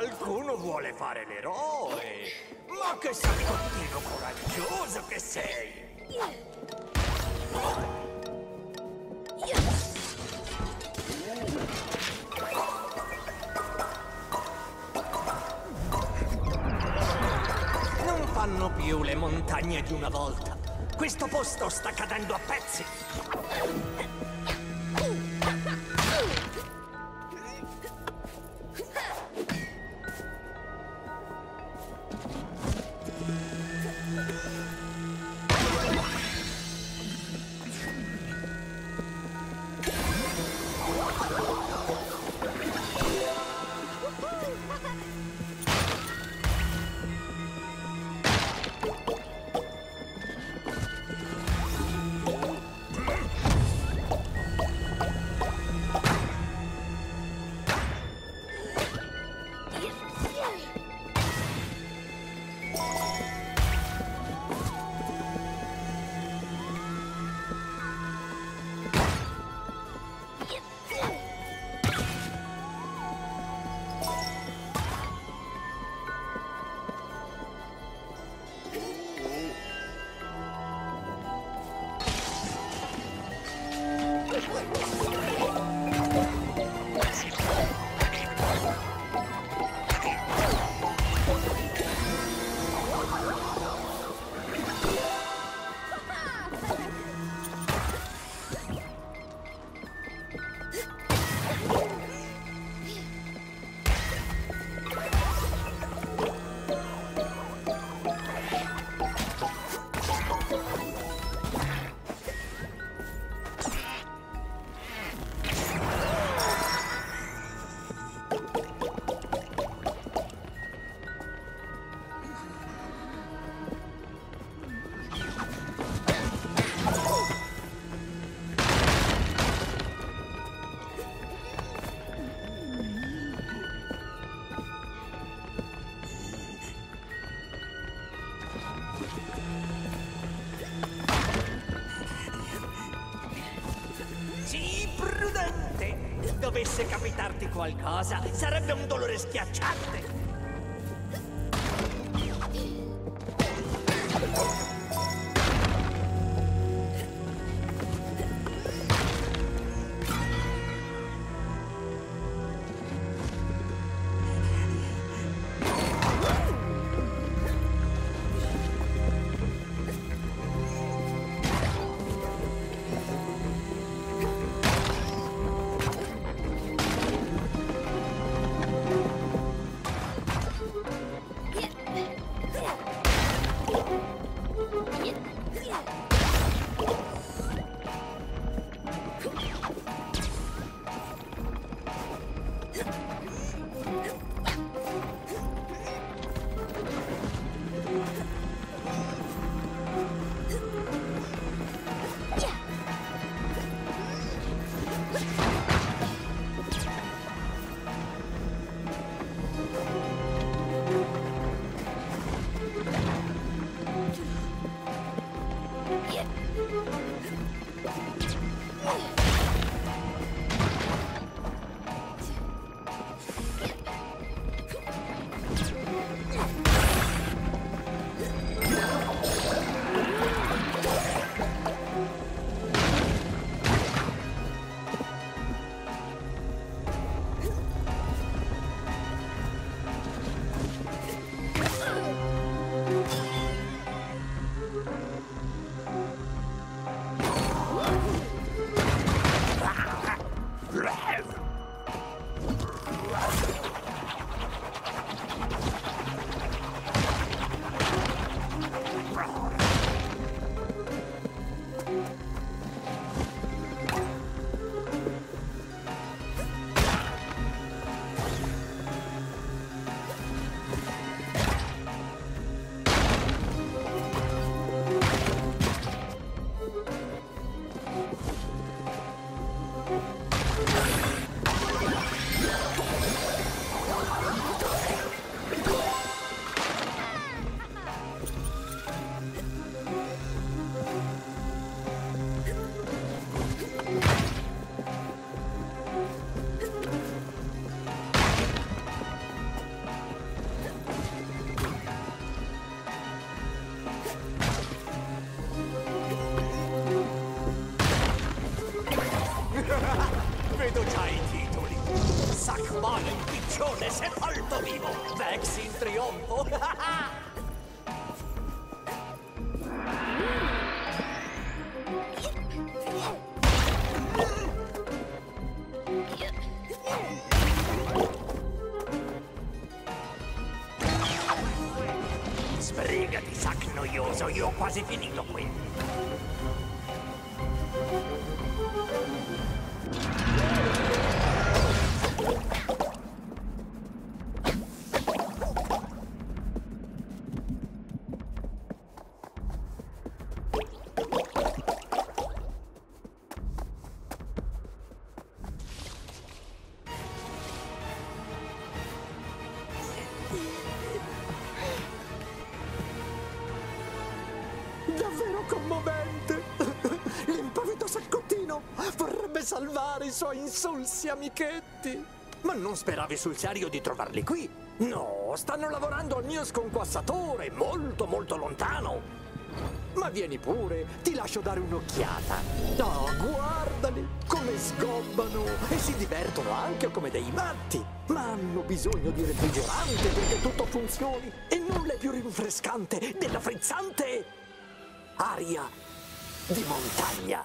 qualcuno vuole fare l'eroe! Ma che saccottino coraggioso che sei! Non fanno più le montagne di una volta. Questo posto sta cadendo a pezzi. Capitarti qualcosa, sarebbe un dolore schiacciante. Sbrigati, Sack noioso. Io ho quasi finito qui. Davvero commovente! L'impavido saccottino vorrebbe salvare i suoi insulsi amichetti. Ma non speravi sul serio di trovarli qui? No, stanno lavorando al mio sconquassatore, molto molto lontano. Ma vieni pure, ti lascio dare un'occhiata. Oh, guardali, come sgobbano e si divertono anche come dei matti. Ma hanno bisogno di refrigerante perché tutto funzioni e nulla è più rinfrescante della frizzante aria di montagna.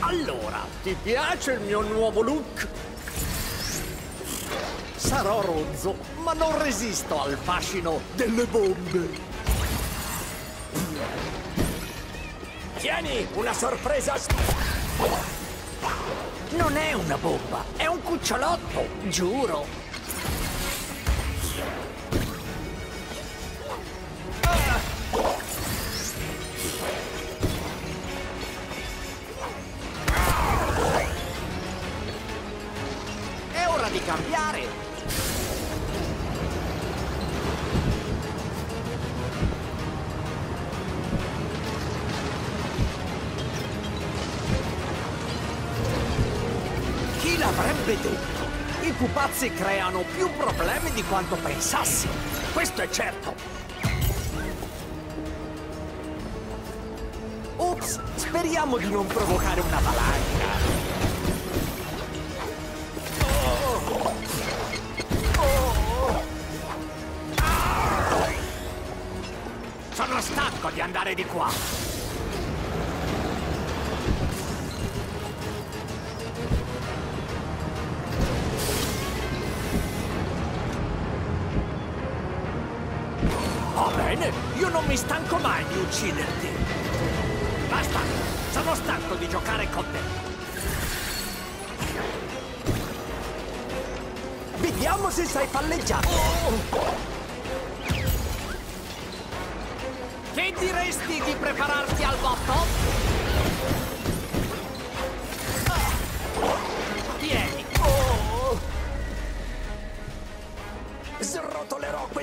Allora, ti piace il mio nuovo look? Sarò rozzo, ma non resisto al fascino delle bombe. Tieni, una sorpresa! Non è una bomba, è un cucciolotto, giuro. È ora di cambiare. Pupazzi creano più problemi di quanto pensassi. Questo è certo. Ops, speriamo di non provocare una valanga. Sono stanco di andare di qua. Va bene, io non mi stanco mai di ucciderti. Basta, sono stanco di giocare con te. Vediamo se sai palleggiare. Che diresti di prepararti al botto?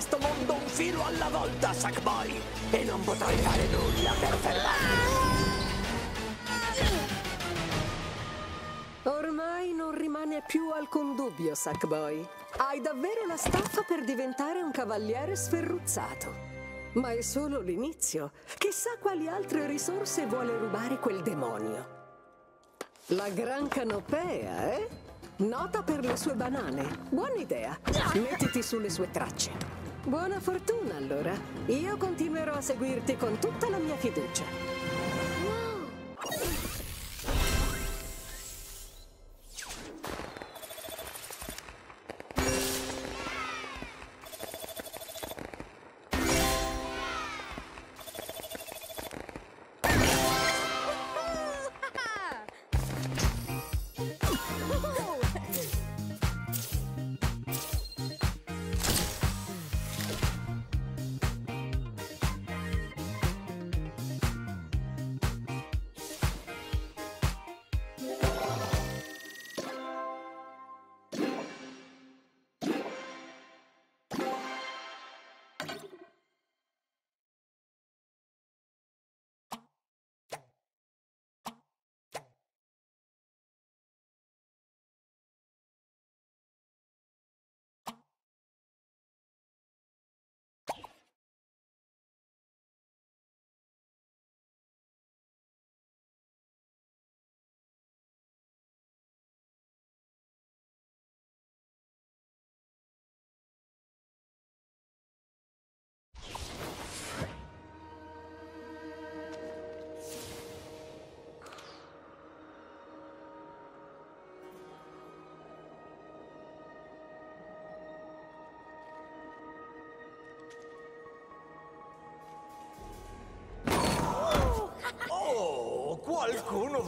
Questo mondo un filo alla volta, Sackboy! E non potrai fare nulla per fermarmi! Ormai non rimane più alcun dubbio, Sackboy. Hai davvero la staffa per diventare un cavaliere sferruzzato. Ma è solo l'inizio. Chissà quali altre risorse vuole rubare quel demonio. La Gran Canopea, eh? Nota per le sue banane. Buona idea. Mettiti sulle sue tracce. Buona fortuna, allora. Io continuerò a seguirti con tutta la mia fiducia.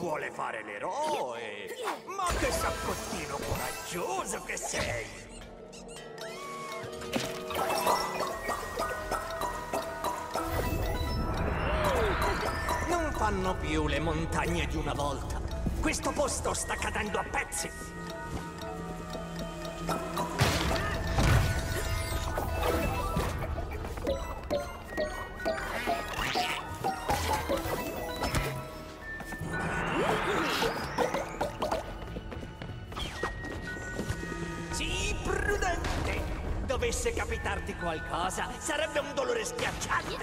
Vuole fare l'eroe! Ma che saccottino coraggioso che sei! Non fanno più le montagne di una volta. Questo posto sta cadendo a pezzi. Sarebbe un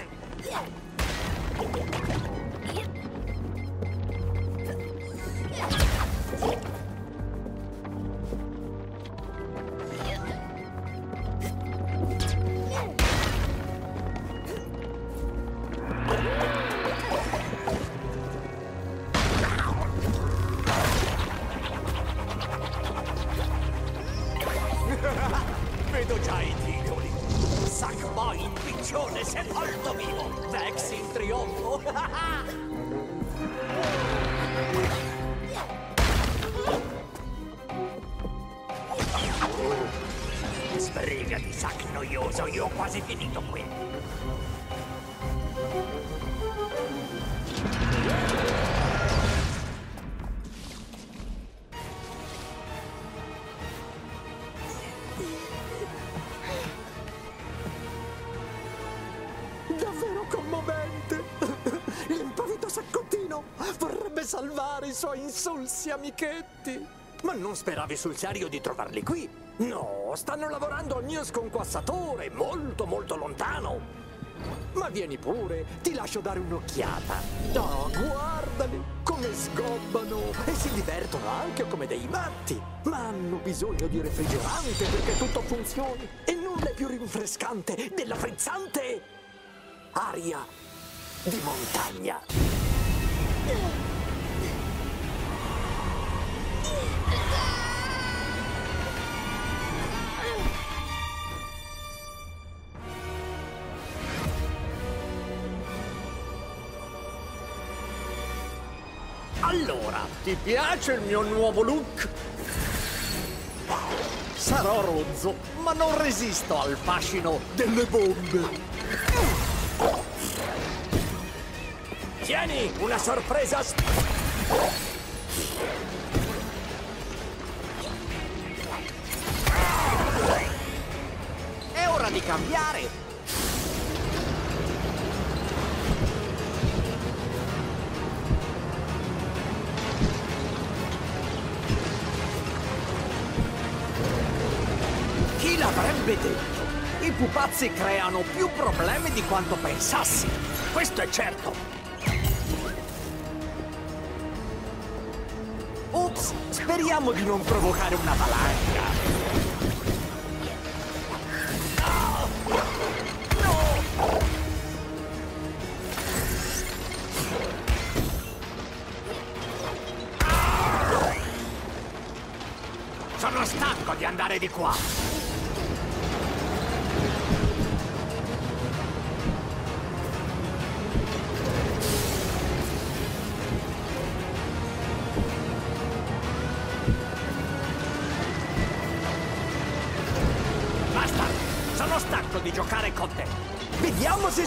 Sbrigati, Sack noioso. Io ho quasi finito qui. Davvero commovente! L'impavido saccottino vorrebbe salvare i suoi insulsi amichetti! Ma non speravi sul serio di trovarli qui? No, stanno lavorando al mio sconquassatore, molto molto lontano! Ma vieni pure, ti lascio dare un'occhiata. Oh, guardali come sgobbano e si divertono anche come dei matti. Ma hanno bisogno di refrigerante perché tutto funzioni. E nulla è più rinfrescante della frizzante aria di montagna. Allora, ti piace il mio nuovo look? Sarò rozzo, ma non resisto al fascino delle bombe. Tieni, una sorpresa. L'avrebbe detto? I pupazzi creano più problemi di quanto pensassi. Questo è certo. Ops, speriamo di non provocare una valanga. Sono stanco di andare di qua.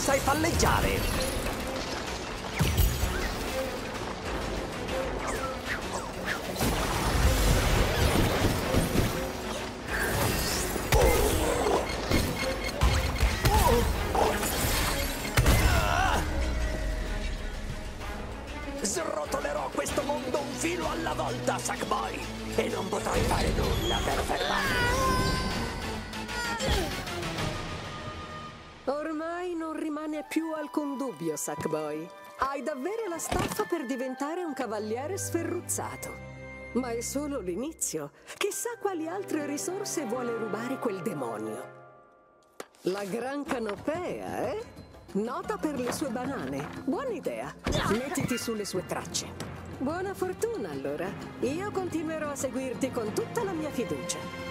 Sai palleggiare. Srotolerò questo mondo un filo alla volta, Sackboy! E non potrai fare nulla per alcun dubbio, Sackboy. Hai davvero la staffa per diventare un cavaliere sferruzzato. Ma è solo l'inizio. Chissà quali altre risorse vuole rubare quel demonio. La gran canopea, eh? Nota per le sue banane. Buona idea. Mettiti sulle sue tracce. Buona fortuna allora. Io continuerò a seguirti con tutta la mia fiducia.